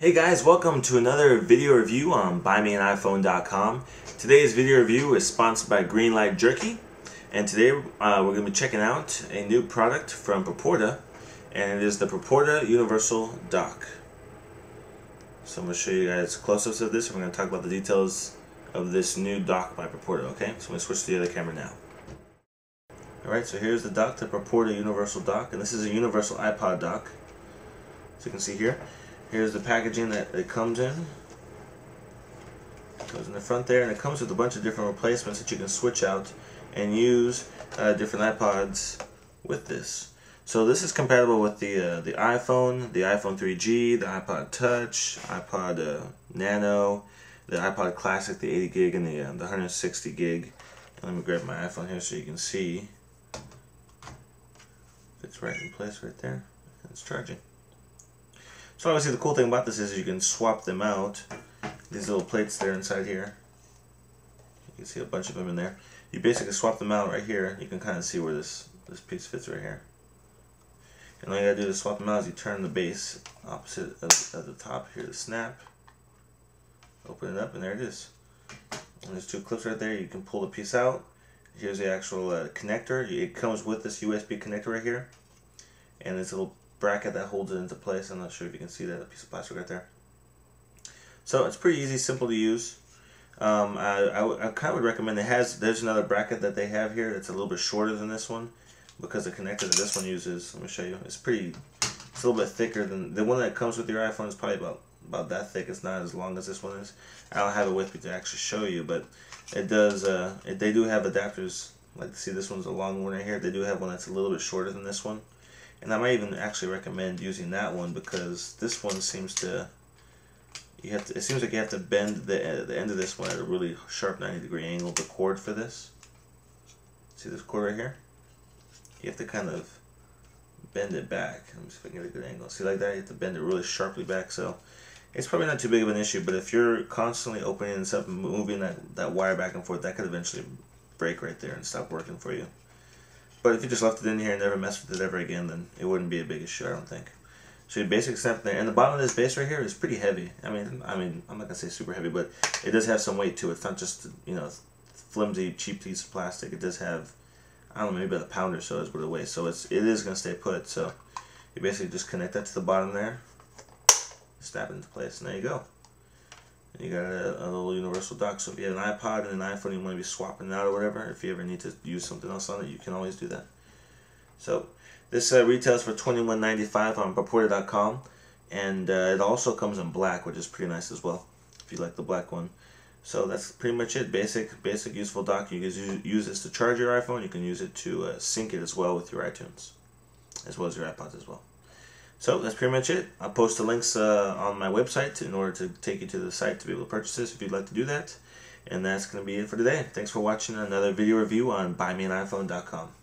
Hey guys, welcome to another video review on buymeaniphone.com. Today's video review is sponsored by Greenlight Jerky, and today uh, we're going to be checking out a new product from Proporta, and it is the Proporta Universal Dock. So I'm going to show you guys close-ups of this, and we're going to talk about the details of this new dock by Proporta, okay? So I'm going to switch to the other camera now. Alright, so here's the dock, the Proporta Universal Dock, and this is a universal iPod dock, as you can see here. Here's the packaging that it comes in. It goes in the front there, and it comes with a bunch of different replacements that you can switch out and use uh, different iPods with this. So this is compatible with the uh, the iPhone, the iPhone 3G, the iPod Touch, iPod uh, Nano, the iPod Classic, the 80 gig, and the uh, the 160 gig. Let me grab my iPhone here so you can see. It's right in place right there. It's charging. So obviously the cool thing about this is you can swap them out. These little plates there inside here. You can see a bunch of them in there. You basically swap them out right here. You can kind of see where this, this piece fits right here. And all you gotta do to swap them out is you turn the base opposite of, of the top here to snap. Open it up and there it is. And there's two clips right there. You can pull the piece out. Here's the actual uh, connector. It comes with this USB connector right here. And this little bracket that holds it into place. I'm not sure if you can see that piece of plastic right there. So it's pretty easy, simple to use. Um, I, I, I kind of would recommend it has, there's another bracket that they have here that's a little bit shorter than this one because the connector that this one uses, let me show you, it's pretty, it's a little bit thicker than, the one that comes with your iPhone is probably about, about that thick. It's not as long as this one is. I don't have it with me to actually show you, but it does, uh, it, they do have adapters, like see this one's a long one right here. They do have one that's a little bit shorter than this one. And I might even actually recommend using that one because this one seems to you have to, it seems like you have to bend the, the end of this one at a really sharp 90 degree angle, the cord for this. See this cord right here? You have to kind of bend it back. Let me see if I can get a good angle. See like that? You have to bend it really sharply back. So it's probably not too big of an issue, but if you're constantly opening this up and moving that, that wire back and forth, that could eventually break right there and stop working for you. But if you just left it in here and never messed with it ever again, then it wouldn't be a big issue, I don't think. So your basic snap there, and the bottom of this base right here is pretty heavy. I mean, I mean, I'm not gonna say super heavy, but it does have some weight to it. It's not just you know flimsy, cheap piece of plastic. It does have, I don't know, maybe about a pound or so is what it weighs. So it's it is gonna stay put. So you basically just connect that to the bottom there, snap it into place, and there you go. And you got a, a, little universal dock. So if you have an iPod and an iPhone, you want to be swapping it out or whatever. If you ever need to use something else on it, you can always do that. So this uh, retails for $21.95 on Proporta.com. And uh, it also comes in black, which is pretty nice as well, if you like the black one. So that's pretty much it. Basic, basic useful dock. You can use this to charge your iPhone. You can use it to uh, sync it as well with your iTunes, as well as your iPods as well. So that's pretty much it. I'll post the links uh, on my website in order to take you to the site to be able to purchase this if you'd like to do that. And that's going to be it for today. Thanks for watching another video review on buymeaniphone.com.